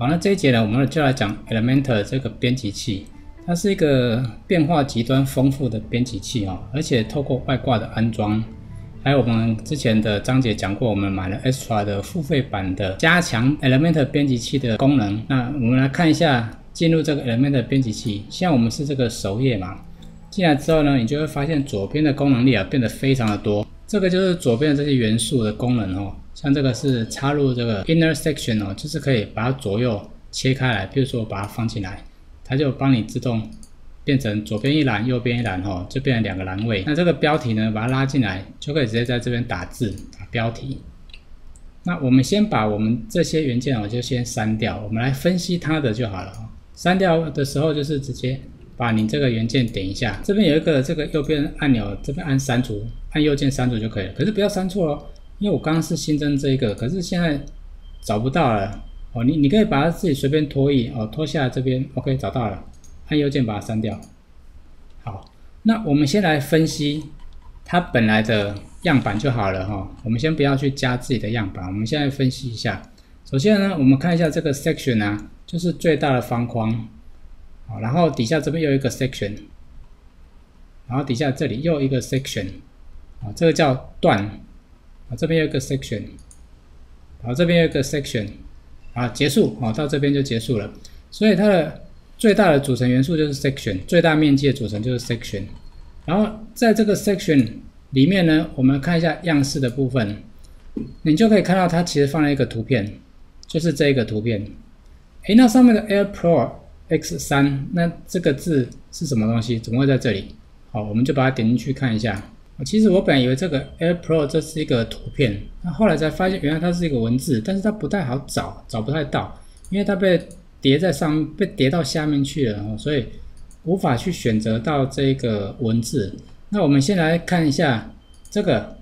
好，那这一节呢，我们就来讲 Element 这个编辑器，它是一个变化极端丰富的编辑器哦，而且透过外挂的安装，还有我们之前的章节讲过，我们买了 Extra 的付费版的加强 Element 编辑器的功能。那我们来看一下，进入这个 Element 编辑器，现在我们是这个首页嘛，进来之后呢，你就会发现左边的功能列啊变得非常的多。这个就是左边的这些元素的功能哦，像这个是插入这个 intersection 哦，就是可以把它左右切开来，比如说我把它放进来，它就帮你自动变成左边一栏，右边一栏哦，就变成两个栏位。那这个标题呢，把它拉进来，就可以直接在这边打字打标题。那我们先把我们这些元件哦，就先删掉，我们来分析它的就好了。删掉的时候就是直接。把你这个元件点一下，这边有一个这个右边按钮，这边按删除，按右键删除就可以了。可是不要删错哦，因为我刚刚是新增这一个，可是现在找不到了哦。你你可以把它自己随便拖移哦，拖下来这边，OK，找到了，按右键把它删掉。好，那我们先来分析它本来的样板就好了哈。我们先不要去加自己的样板，我们现在分析一下。首先呢，我们看一下这个 section 啊，就是最大的方框。好，然后底下这边又一个 section，然后底下这里又一个 section，啊，这个叫段，啊，这边有个 section，好，这边有个 section，啊，结束，好，到这边就结束了。所以它的最大的组成元素就是 section，最大面积的组成就是 section。然后在这个 section 里面呢，我们看一下样式的部分，你就可以看到它其实放了一个图片，就是这个图片。诶，那上面的 Air Pro。X 三，那这个字是什么东西？怎么会在这里？好，我们就把它点进去看一下。其实我本来以为这个 Air Pro 这是一个图片，那后来才发现原来它是一个文字，但是它不太好找，找不太到，因为它被叠在上，被叠到下面去了，所以无法去选择到这个文字。那我们先来看一下这个，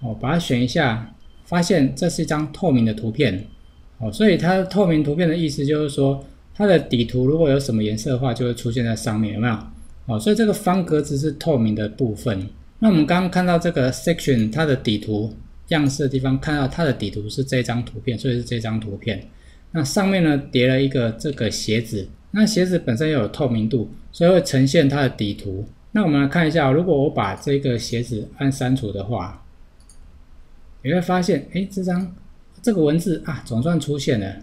哦，把它选一下，发现这是一张透明的图片，哦，所以它透明图片的意思就是说。它的底图如果有什么颜色的话，就会出现在上面，有没有？哦，所以这个方格子是透明的部分。那我们刚刚看到这个 section 它的底图样式的地方，看到它的底图是这张图片，所以是这张图片。那上面呢叠了一个这个鞋子，那鞋子本身有透明度，所以会呈现它的底图。那我们来看一下，如果我把这个鞋子按删除的话，你会发现，哎，这张这个文字啊，总算出现了。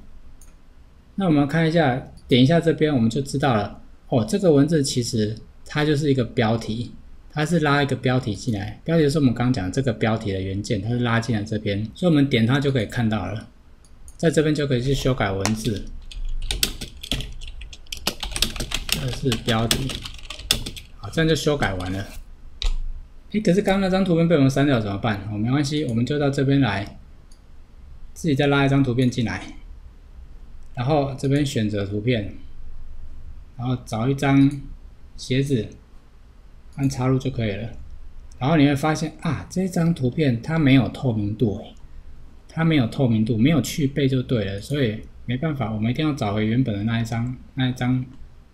那我们看一下，点一下这边，我们就知道了。哦，这个文字其实它就是一个标题，它是拉一个标题进来。标题是我们刚刚讲这个标题的原件，它是拉进来这边，所以我们点它就可以看到了，在这边就可以去修改文字。这是标题，好，这样就修改完了。哎，可是刚刚那张图片被我们删掉怎么办？哦，没关系，我们就到这边来，自己再拉一张图片进来。然后这边选择图片，然后找一张鞋子，按插入就可以了。然后你会发现啊，这张图片它没有透明度诶，它没有透明度，没有去背就对了。所以没办法，我们一定要找回原本的那一张、那一张、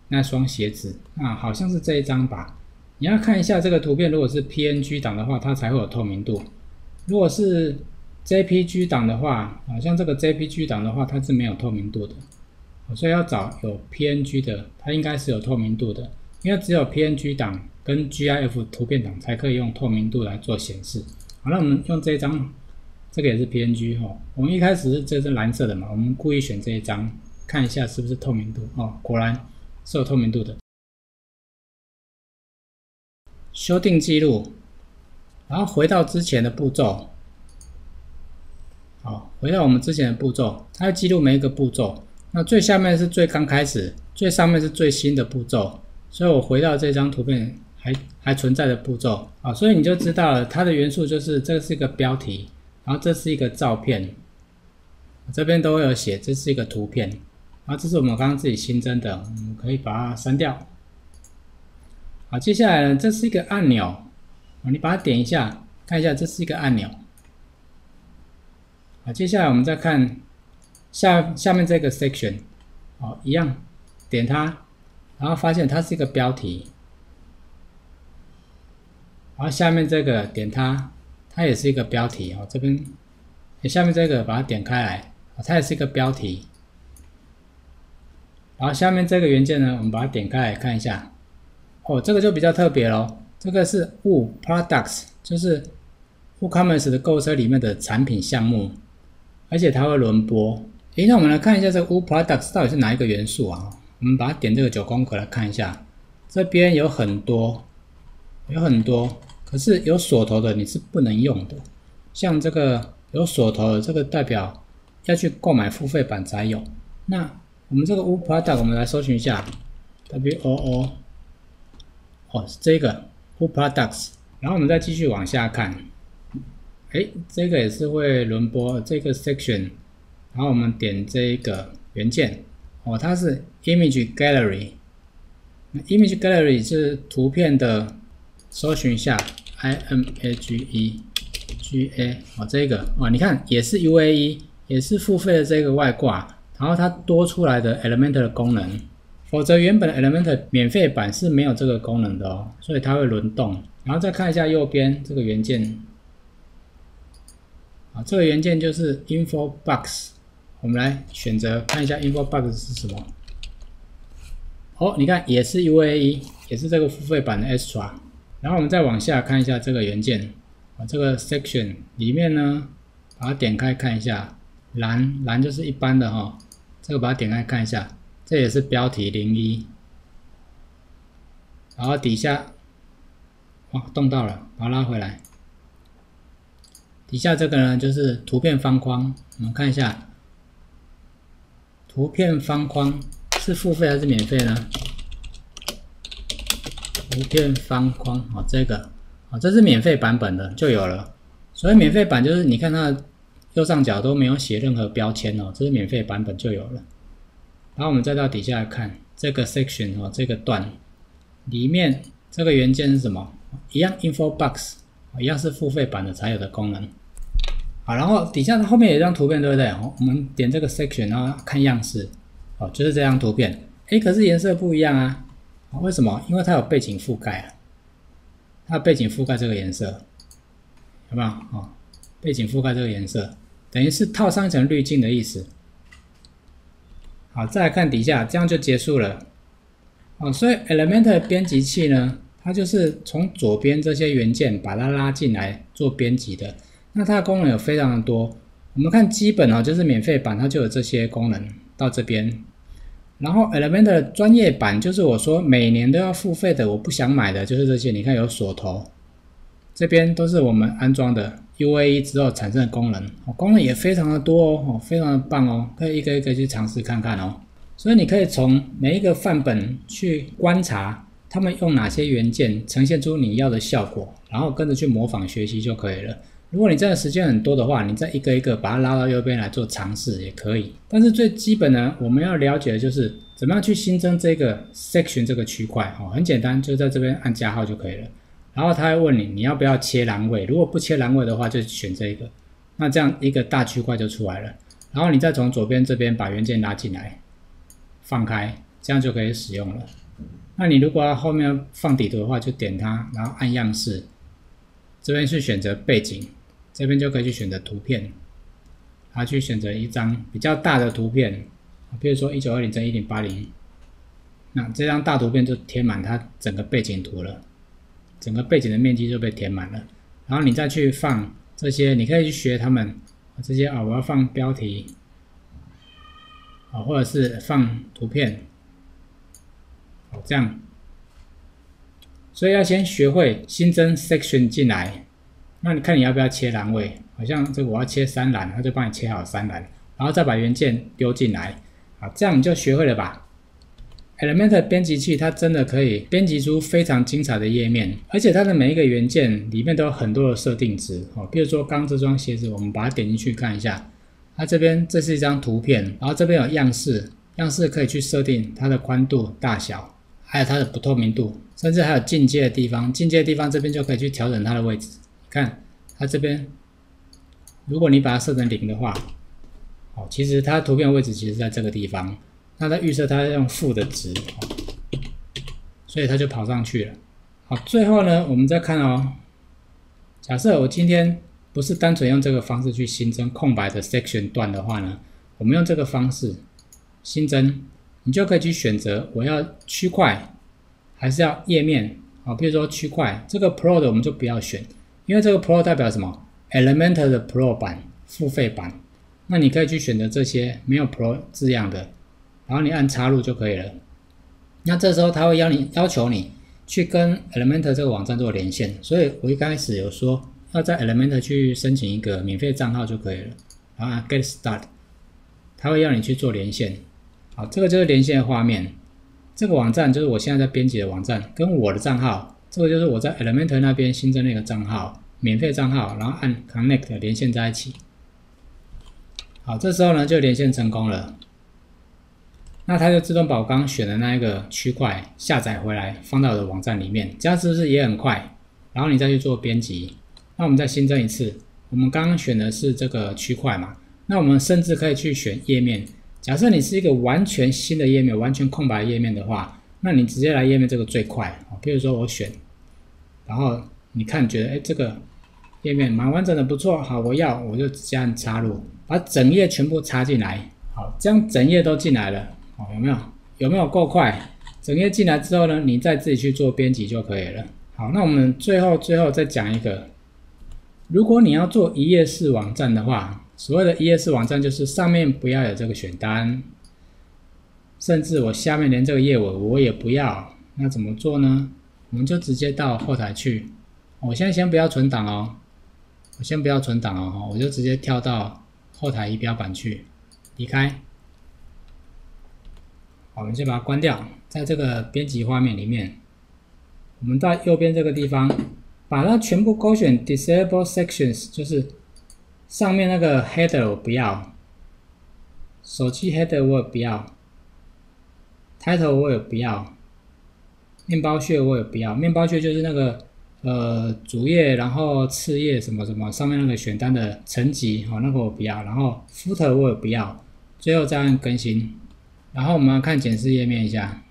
那双鞋子啊，好像是这一张吧。你要看一下这个图片，如果是 PNG 档的话，它才会有透明度。如果是 JPG 档的话，啊，像这个 JPG 档的话，它是没有透明度的，所以要找有 PNG 的，它应该是有透明度的，因为只有 PNG 档跟 GIF 图片档才可以用透明度来做显示。好，那我们用这一张，这个也是 PNG 哈，我们一开始是这是蓝色的嘛，我们故意选这一张，看一下是不是透明度哦，果然是有透明度的。修订记录，然后回到之前的步骤。好，回到我们之前的步骤，它要记录每一个步骤。那最下面是最刚开始，最上面是最新的步骤。所以我回到这张图片还还存在的步骤。啊，所以你就知道了它的元素就是这是一个标题，然后这是一个照片，这边都会有写这是一个图片，然后这是我们刚刚自己新增的，我们可以把它删掉。好，接下来呢，这是一个按钮。啊，你把它点一下，看一下这是一个按钮。好，接下来我们再看下下面这个 section，好，一样点它，然后发现它是一个标题，然后下面这个点它，它也是一个标题哦，这边下面这个把它点开来，它也是一个标题，然后下面这个元件呢，我们把它点开来看一下。哦，这个就比较特别喽。这个是 Wu Products，就是 WooCommerce 的购物车里面的产品项目，而且它会轮播。诶，那我们来看一下这个 Wu Products 到底是哪一个元素啊？我们把它点这个九宫格来看一下，这边有很多，有很多，可是有锁头的你是不能用的。像这个有锁头的，这个代表要去购买付费版才有。那我们这个 w o Product，我们来搜寻一下 W O O，哦，是这个 w o Products。然后我们再继续往下看，哎，这个也是会轮播这个 section。然后我们点这个元件，哦，它是 Image Gallery。Image Gallery 是图片的，搜寻一下 I M A G E G A，哦，这个，哦，你看也是 U A E，也是付费的这个外挂。然后它多出来的 Element 的功能，否则原本的 Element 免费版是没有这个功能的哦，所以它会轮动。然后再看一下右边这个元件，啊，这个元件就是 Info Box，我们来选择看一下 Info Box 是什么。哦，你看也是 UAE，也是这个付费版的 Extra。然后我们再往下看一下这个元件，啊，这个 Section 里面呢，把它点开看一下，蓝蓝就是一般的哈。这个把它点开看一下，这也是标题零一，然后底下，哦动到了，把它拉回来。底下这个呢就是图片方框，我们看一下，图片方框是付费还是免费呢？图片方框，哦这个，哦这是免费版本的就有了，所以免费版就是你看它。右上角都没有写任何标签哦，这是免费版本就有了。然后我们再到底下来看这个 section 哦，这个段里面这个元件是什么？一样 info box，一样是付费版的才有的功能。好，然后底下它后面有一张图片，对不对？我们点这个 section，然后看样式，哦，就是这张图片。哎，可是颜色不一样啊？为什么？因为它有背景覆盖啊，它背景覆盖这个颜色，好不好？哦，背景覆盖这个颜色。等于是套上一层滤镜的意思。好，再来看底下，这样就结束了。哦，所以 Elementor 编辑器呢，它就是从左边这些元件把它拉进来做编辑的。那它的功能有非常的多。我们看基本啊，就是免费版它就有这些功能到这边。然后 Elementor 专业版就是我说每年都要付费的，我不想买的就是这些。你看有锁头，这边都是我们安装的。UAE 之后产生的功能，哦，功能也非常的多，哦，非常的棒哦，可以一个一个去尝试看看哦。所以你可以从每一个范本去观察，他们用哪些元件呈现出你要的效果，然后跟着去模仿学习就可以了。如果你真的时间很多的话，你再一个一个把它拉到右边来做尝试也可以。但是最基本呢，我们要了解的就是怎么样去新增这个 section 这个区块，哦，很简单，就在这边按加号就可以了。然后他会问你，你要不要切栏位？如果不切栏位的话，就选这一个。那这样一个大区块就出来了。然后你再从左边这边把元件拉进来，放开，这样就可以使用了。那你如果要后面放底图的话，就点它，然后按样式，这边是选择背景，这边就可以去选择图片，然后去选择一张比较大的图片，比如说一九二零乘一零八零，那这张大图片就填满它整个背景图了。整个背景的面积就被填满了，然后你再去放这些，你可以去学他们这些啊，我要放标题。啊，或者是放图片，好这样，所以要先学会新增 section 进来，那你看你要不要切栏位？好像这个我要切三栏，他就帮你切好三栏，然后再把元件丢进来，啊，这样你就学会了吧？Element 编辑器它真的可以编辑出非常精彩的页面，而且它的每一个元件里面都有很多的设定值哦。比如说刚这双鞋子，我们把它点进去看一下，它这边这是一张图片，然后这边有样式，样式可以去设定它的宽度、大小，还有它的不透明度，甚至还有进阶的地方。进阶的地方这边就可以去调整它的位置。看它这边，如果你把它设成零的话，哦，其实它图片位置其实在这个地方。那它预设它用负的值，所以它就跑上去了。好，最后呢，我们再看哦。假设我今天不是单纯用这个方式去新增空白的 section 段的话呢，我们用这个方式新增，你就可以去选择我要区块还是要页面啊。比如说区块这个 Pro 的我们就不要选，因为这个 Pro 代表什么？Element 的 Pro 版付费版。那你可以去选择这些没有 Pro 字样的，然后你按插入就可以了。那这时候他会要你要求你去跟 Element 这个网站做连线，所以我一开始有说要在 Element 去申请一个免费账号就可以了。然后 Get Start，他会要你去做连线。好，这个就是连线的画面。这个网站就是我现在在编辑的网站，跟我的账号，这个就是我在 Elementor 那边新增那个账号，免费账号，然后按 Connect 连线在一起。好，这时候呢就连线成功了，那它就自动把我刚刚选的那一个区块下载回来，放到我的网站里面，这样是不是也很快？然后你再去做编辑，那我们再新增一次，我们刚刚选的是这个区块嘛，那我们甚至可以去选页面。假设你是一个完全新的页面，完全空白页面的话，那你直接来页面这个最快啊。比如说我选，然后你看觉得哎这个页面蛮完整的，不错，好，我要我就直接按插入。把整页全部插进来，好，这样整页都进来了，好，有没有？有没有够快？整页进来之后呢，你再自己去做编辑就可以了。好，那我们最后最后再讲一个，如果你要做一页式网站的话，所谓的一页式网站就是上面不要有这个选单，甚至我下面连这个页尾我也不要，那怎么做呢？我们就直接到后台去，我现在先不要存档哦，我先不要存档哦，我就直接跳到。后台仪表板去，离开。我们先把它关掉，在这个编辑画面里面，我们到右边这个地方，把它全部勾选 Disable Sections，就是上面那个 Header 我不要，手机 Header 我也不要，Title 我也不要，面包屑我也不要，面包屑就是那个。呃，主页，然后次页什么什么，上面那个选单的层级，好，那个我不要，然后 footer 我也不要，最后再按更新，然后我们看检视页面一下，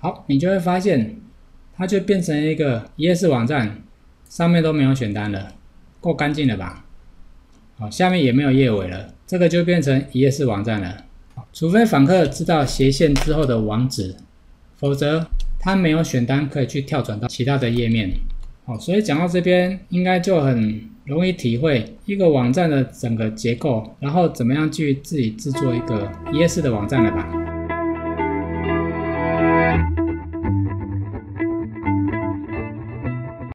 好，你就会发现，它就变成一个一页式网站，上面都没有选单了，够干净了吧？好，下面也没有页尾了，这个就变成一页式网站了，除非访客知道斜线之后的网址，否则。他没有选单，可以去跳转到其他的页面。好，所以讲到这边，应该就很容易体会一个网站的整个结构，然后怎么样去自己制作一个一页式的网站了吧？